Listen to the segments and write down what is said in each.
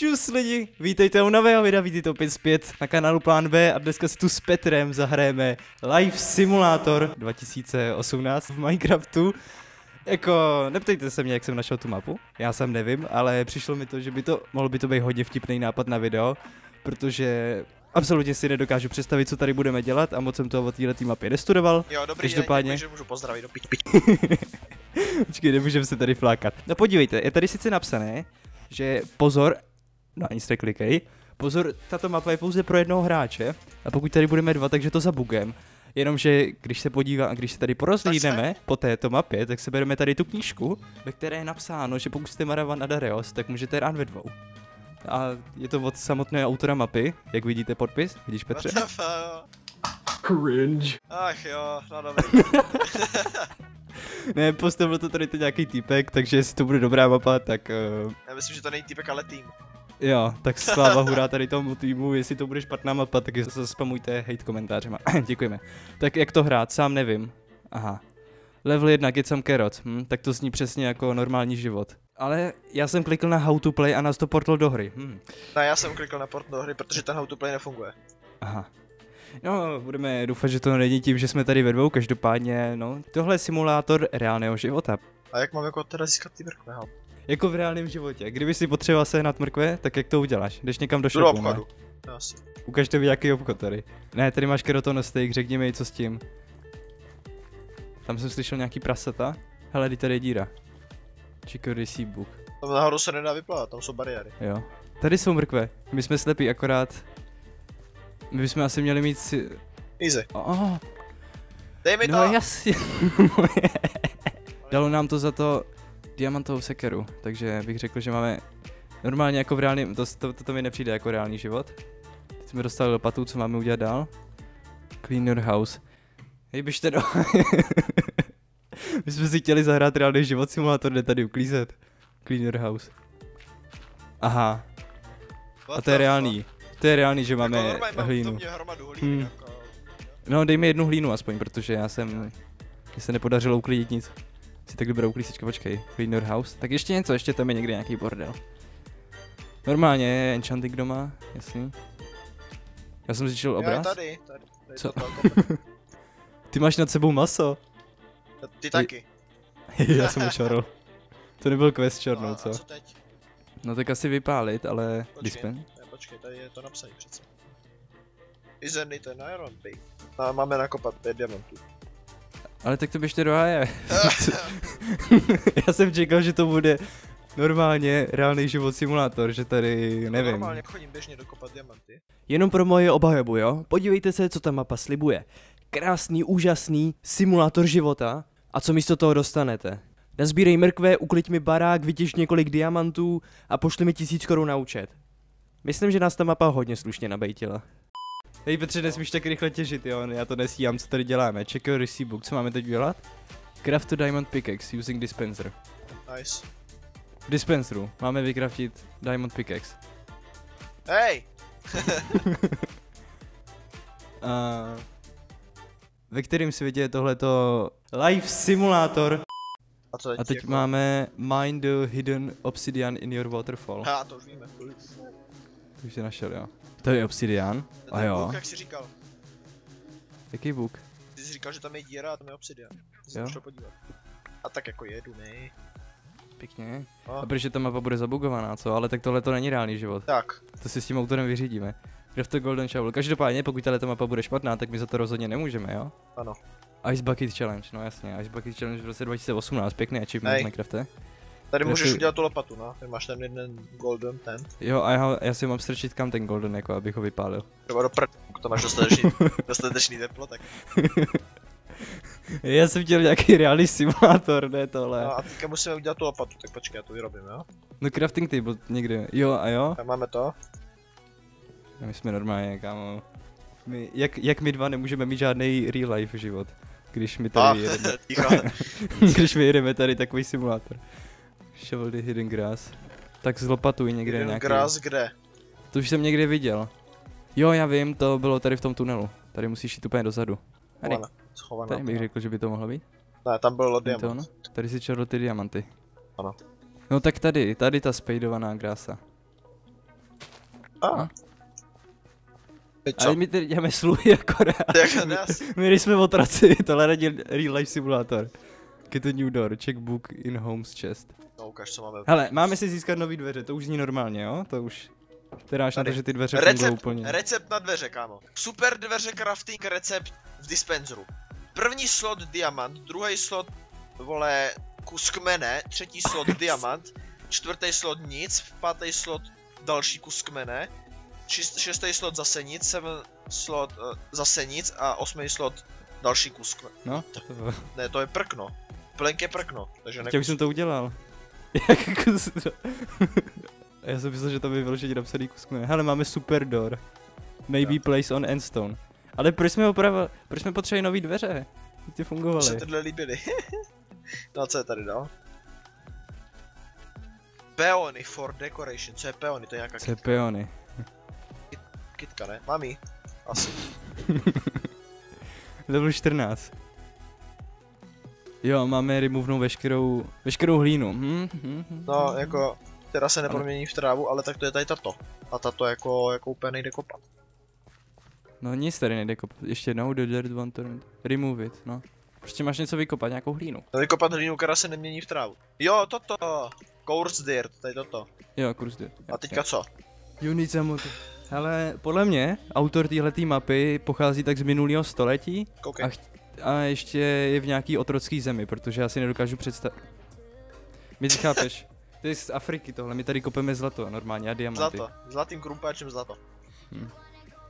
Čus lidi, vítejte u nového videa, vítejte opět zpět na kanálu Plán B a dneska si tu s Petrem zahrajeme Live Simulator 2018 v Minecraftu. Jako, neptejte se mě, jak jsem našel tu mapu, já jsem nevím, ale přišlo mi to, že by to, mohl by to být hodně vtipný nápad na video, protože absolutně si nedokážu představit, co tady budeme dělat a moc jsem to o této mapě nestudoval. Jo, dobrý Každopádně- den, děkuji, že můžu pozdravit do piť, piť. Počkej, nemůžeme se tady flákat. No podívejte, je tady sice napsané, že pozor, na nic neklikej, pozor, tato mapa je pouze pro jednoho hráče a pokud tady budeme dva, takže to za bugem. Jenomže když se podívá, když se tady porozhlídneme po této mapě, tak se bereme tady tu knížku, ve které je napsáno, že pokud jste Maravan a Dareos, tak můžete hrát ve dvou. A je to od samotného autora mapy, jak vidíte podpis, vidíš Petře? Cringe. Ach jo, no dobrý. Ne, postavil to tady teď nějaký týpek, takže jestli to bude dobrá mapa, tak uh, Já myslím, že to není týpek, ale tým. Jo, tak sláva hurá tady tomu týmu, jestli to bude špatná mapa, tak se spamujte hate komentářema. Děkujeme. Tak jak to hrát, sám nevím. Aha. Level 1, get some carrots. Hm, tak to zní přesně jako normální život. Ale já jsem klikl na how to play a nás to portlo do hry. Hm. Ne, já jsem klikl na port do hry, protože ten how to play nefunguje. Aha. No, budeme doufat, že to není tím, že jsme tady ve dvou, každopádně, no, tohle je simulátor reálného života. A jak mám jako teda získat ty mrkve? Jako v reálném životě. Kdyby si potřeboval sehnat mrkve, tak jak to uděláš? Jdeš někam do shopu, ne? Ukažte mi jaký obchod tady. Ne, tady máš keroton steak, řekni mi, co s tím. Tam jsem slyšel nějaký prasata. Hele, tady tady je díra. Chicory Sea Book. Tam nahoru se nedá vyplavat, tam jsou bariéry. Jo. Tady jsou mrkve. My jsme slepí akorát. My bychom asi měli mít si... Easy. Oh, Dej mi no to! jasně. Dalo nám to za to diamantovou sekeru, takže bych řekl, že máme normálně jako v reálném, to, to, to, to mi nepřijde jako reálný život. Teď jsme dostali lopatu, co máme udělat dál? Clean your house. Hej, běžte do... My jsme si chtěli zahrát reálný život simulátor, jde tady uklízet. Clean your house. Aha, a to je reálný. To je reálný, že? Jako máme v hlínu. Hmm. jako... No, dej mi jednu hlínu aspoň, protože já jsem... Mně se nepodařilo uklidit nic. Si tak dobrou uklízečka, počkej. Clean your house. Tak ještě něco, ještě tam je někde nějaký bordel. Normálně je enchanting doma, jasný. Já jsem zničil Jo, je obraz. tady, tady. tady Co? to. Ty máš nad sebou maso. Ty taky. já jsem učorl. To nebyl quest A, čornou, a co? co teď? No tak asi vypálit, ale... Počkej. Dispen? Ne, počkej, tady je to napsané přece. Isn't it an iron pig? A máme nakopat pět diamantů. Ale tak to běžte do háje. já jsem čekal, že to bude normálně reálný život simulátor, že tady, nevím. Normálně chodím běžně dokopat diamanty. Jenom pro moje obhajobu, jo? Podívejte se, co ta mapa slibuje. Krásný, úžasný simulátor života. A co místo toho dostanete? Nazbírej mrkve, ukliď mi barák, vytěž několik diamantů a pošli mi tisíc korun na účet. Myslím, že nás ta mapa hodně slušně nabejtila. Hej Petře, nesmíš tak rychle těžit, jo? Já to nesíám, co tady děláme. Check your receipt book, co máme teď dělat? Craft to diamond pickaxe using dispenser. Nice. V dispenseru máme vykraftit diamond pickaxe. Hej! A ve kterém světě je tohleto live simulátor A co teď? a teď jako? máme Mine the hidden obsidian in your waterfall. Ha, to už víme. To už jsi našel, jo. To je obsidian? A Ten jo. Bůh, jak jsi říkal? Jaký bůk? Ty jsi říkal, že tam je díra a tam je obsidian. Ty Jo. se šel podívat. A tak jako jedu, ne? Pěkně. No. A protože ta mapa bude zabugovaná, co? Ale tak tohle to není reálný život. Tak, To si s tím autorem vyřídíme. Craft to golden shovel. Každopádně, pokud tato mapa bude špatná, tak my za to rozhodně nemůžeme, jo? ano. Ice Bucket Challenge, no jasně, Ice Bucket Challenge v roce 2018, pěkný achievement v Minecrafte. Tady Já můžeš si- udělat tu lopatu, no. Ty máš ten jeden golden ten. Jo, a já, já si mám strčit kam ten golden, jako abych ho vypálil. Třeba do prd, to máš dostatečný, dostatečný teplo, tak. Já jsem chtěl nějaký reálný simulátor, ne tohle. No a teďka musíme udělat tu lopatu, tak počkej, já to vyrobím, jo? No crafting table někde, jo a jo. Tak máme to. A my jsme normálně, kámo. My, jak, jak my dva nemůžeme mít žádný real life život, když my A, tady jedeme, ticho. když my jedeme tady takový simulátor. Shovel the hidden grass. Tak zlopatuj někde Jeden nějaký. gras kde? To už jsem někde viděl. Jo, já vím, to bylo tady v tom tunelu. Tady musíš jít úplně dozadu. Tady, Schovaná. Schovaná. tady bych řekl, že by to mohlo být. Ne, tam byl Není to diamant. Tady si čerl ty diamanty. Ano. No tak tady, tady ta spejdovaná krása. A. Co? Ale my tady děláme sluhy akorát. Jak asi. My nejsme otraci, tohle není real life simulator. Get a new door, check book in home's chest. Ukaž, co máme. Hele, máme si získat nový dveře, to už zní normálně, jo? To už... Ty dáš na to, že ty dveře fungují Recept, úplně. recept na dveře, kámo. Super dveře crafting recept v dispenzeru. První slot diamant, druhý slot, vole, kus kmene, třetí slot diamant, čtvrtý slot nic, pátý slot další kus kmene, šest, šestý slot zase nic, seven slot uh, zase nic a osmý slot další kus kmene. No, to. Ne, to je prkno. Plenk je prkno, takže Já už nekus... jsem to udělal. Jak kus to... Já jsem myslel, že to by vyloženě napsaný kus kmene. Hele, máme super door. Maybe place on endstone. Ale proč jsme opravili, proč jsme potřebovali nový dveře? Ty se fungovaly. tyhle líbily. no a co je tady dál? Peony for decoration. Co je peony? To je nějaká Co je peony? kitka, ne? Mami. Asi. Level 14. Jo, máme removnou veškerou, veškerou hlínu. Hm, hm, hm. No, jako, která se nepromění v trávu, ale tak to je tady tato. A tato jako, jako úplně nejde kopat. No nic tady nejde kopat. Ještě jednou, the dirt one turn. Remove it, no. Prostě máš něco vykopat, nějakou hlínu. No vykopat hlínu, která se nemění v trávu. Jo, toto. Course dirt, tady toto. Jo, kurz dirt. A teďka co? You need some. Hele, podle mě, autor téhletý mapy pochází tak z minulého století Koukej. A a ještě je v nějaký otrocký zemi, protože já si nedokážu představit. My ty chápeš? To je z Afriky tohle, my tady kopeme zlato normálně a diamanty. Zlato. Zlatým krumpáčem zlato. Hm.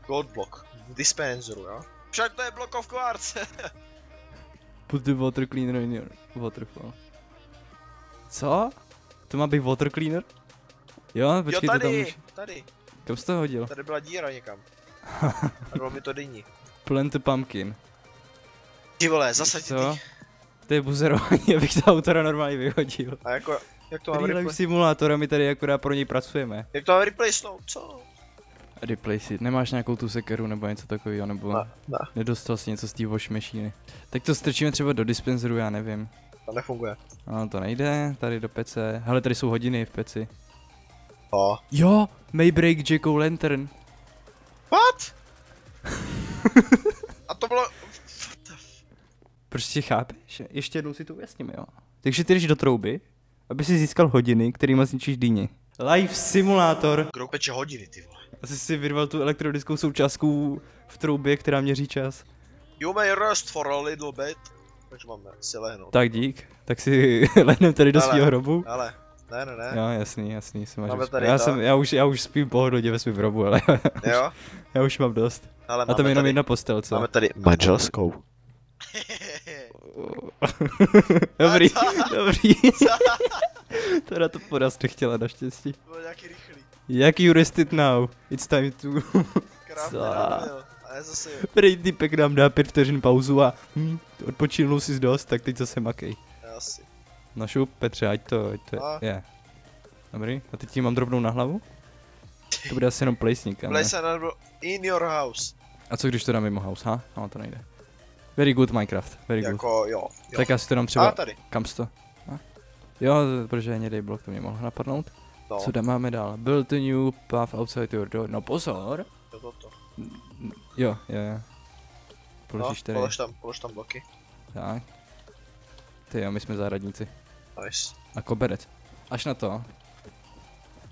Gold block. V dispenzeru, jo? Však to je block of quartz. Put the water cleaner in your waterfall. Co? To má být water cleaner? Jo, jo, počkej, to tam tady, už... tady. Kam jsi to hodil? Tady byla díra někam. A bylo mi to dyní. Plant pumpkin. Ty vole, zase ty. To je buzerování, abych to autora normálně vyhodil. A jako, jak to mám Real replay... simulátor a my tady akorát pro něj pracujeme. Jak to mám replacenout? Co? Replace it. Nemáš nějakou tu sekeru nebo něco takového, nebo Ne, ne, nedostal jsi něco z té wash machine. Tak to strčíme třeba do dispenzeru, já nevím. to nefunguje. No to nejde, tady do pece. Hele, tady jsou hodiny v peci. O. Jo, may break Jacko Lantern. What? A to bylo... Prostě chápeš? Ještě jednou si to ujasníme, jo. Takže ty jdeš do trouby, aby si získal hodiny, kterýma zničíš dýně. Life Simulator. Kdo peče hodiny, ty vole? Asi si vyrval tu elektronickou součástku v troubě, která měří čas. You may rest for a little bit. Takže máme si lehnout. Tak dík, tak si lehnem tady do svého hrobu. Ale, ne, ne, ne. Jo, jasný, jasný, si máš tady já, to. jsem, já, už, já už spím pohodlně ve svém hrobu, ale Jo? já už mám dost. Ale A tam je jenom tady, jedna postel, co? Máme tady manželskou. dobrý, dobrý. teda to porast nechtěla naštěstí. Bylo nějaký rychlý. Jak you rested now? It's time to... Já zase... Prej týpek nám dá pět vteřin pauzu a hm, odpočinul si dost, tak teď zase makej. Asi. No šup, Petře, ať to, ať to A. je. Dobrý, a teď ti mám drobnou na hlavu? To bude asi jenom placník? Place another in your house. A co když to dám mimo house, ha? No to nejde. Very good Minecraft, very good. Jako, jo. jo. Tak já si to dám A třeba, tady. kam to? A? Jo, protože hnědej blok to mě mohl napadnout. No, Co tam máme dál? Build a new path outside your door. No pozor. to, to, to. Jo, jo, jo. No, Položíš tady. polož tam, polož tam bloky. Tak. Ty jo, my jsme zahradníci. Nice. A koberec. Až na to.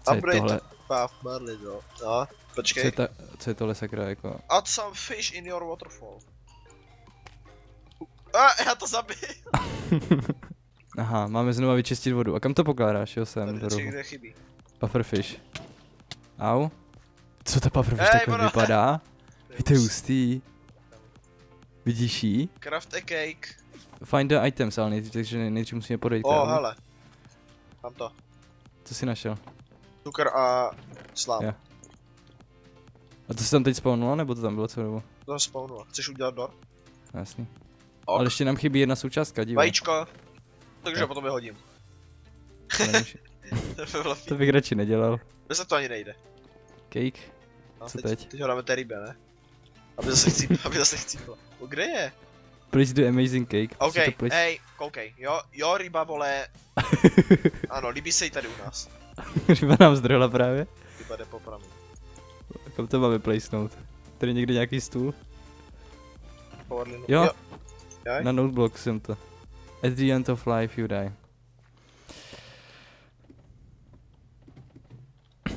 Co je Upgrade tohle? path barley, jo. No, Co je, počkej. ta, co je tohle sakra jako? Add some fish in your waterfall. A, já to zabiju. Aha, máme znova vyčistit vodu. A kam to pokládáš? Jo, sem, Tady do tři, rohu. kde chybí. Pufferfish. Au. Co ta pufferfish Hej, takhle vypadá? Je to hustý. Vidíš jí? Craft a cake. Find the items, ale nejdřív, takže nej- nejdřív musíme podejít O, krávu. hele. Mám to. Co jsi našel? Cukr a slám. Jo. A to se tam teď spawnulo, nebo to tam bylo celou dobu? To spawnulo. Chceš udělat dor? Jasný. Ok. Ale ještě nám chybí jedna součástka, dívej. Vajíčko. Takže Jo. potom vyhodím. To to bych radši nedělal. Bez to ani nejde. Cake? No, Co teď? teď? Teď ho dáme té rybě, ne? Aby zase chcípla, aby zase chcípla. O, kde je? Please do amazing cake. OK, please? hej, koukej. Jo, jo, ryba, vole. Ano, líbí se jí tady u nás. Ryba nám zdrhla právě. Ryba jde po pramu. Kam to máme placenout? Tady někde nějaký stůl? Jo. jo. Jaj. Na notebook jsem to. At the end of life you die.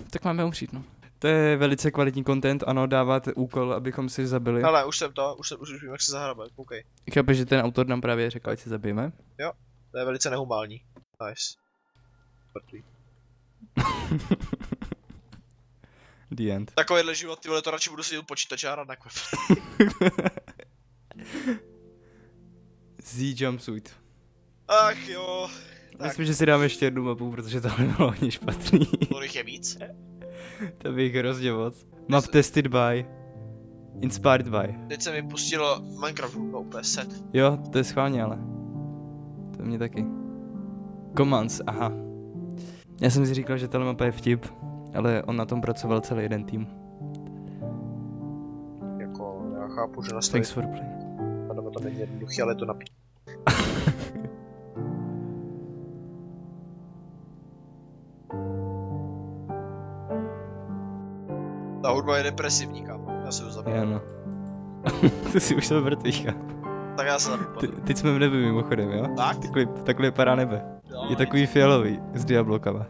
Tak máme umřít, no. To je velice kvalitní content, ano, dávat úkol, abychom si zabili. Hele, už jsem to, už, jsem, už vím, jak se zahrabat, koukej. Chápeš, že ten autor nám právě řekl, ať si zabijeme? To je velice nehumální. Nice. Mrtvý. The end. Takovýhle život, ty vole, to radši budu si u počítače a hrát na. Z jumpsuit. Ach jo. Tak. Myslím, že si dáme ještě jednu mapu, protože tohle bylo hodně špatný. Jich je víc? to bych hrozně moc. Map tested by. Inspired by. Teď se mi pustilo Minecraft úplně set. Jo, to je schválně, ale. To mě taky. Commands, aha. Já jsem si říkal, že tohle mapa je vtip, ale on na tom pracoval celý jeden tým. Jako, já chápu, že nastavit Thanks for play. Není jednoduchý, ale je to napí... Ta hudba je depresivní, kámo. Já se ho zabiju. Já no. Ty jsi už jsem mrtvýcha. Tak já se zabiju. Ty, teď jsme v nebi mimochodem, jo? Tak? Takhle, takhle vypadá nebe. Jo, Je takový fialový s diablokama.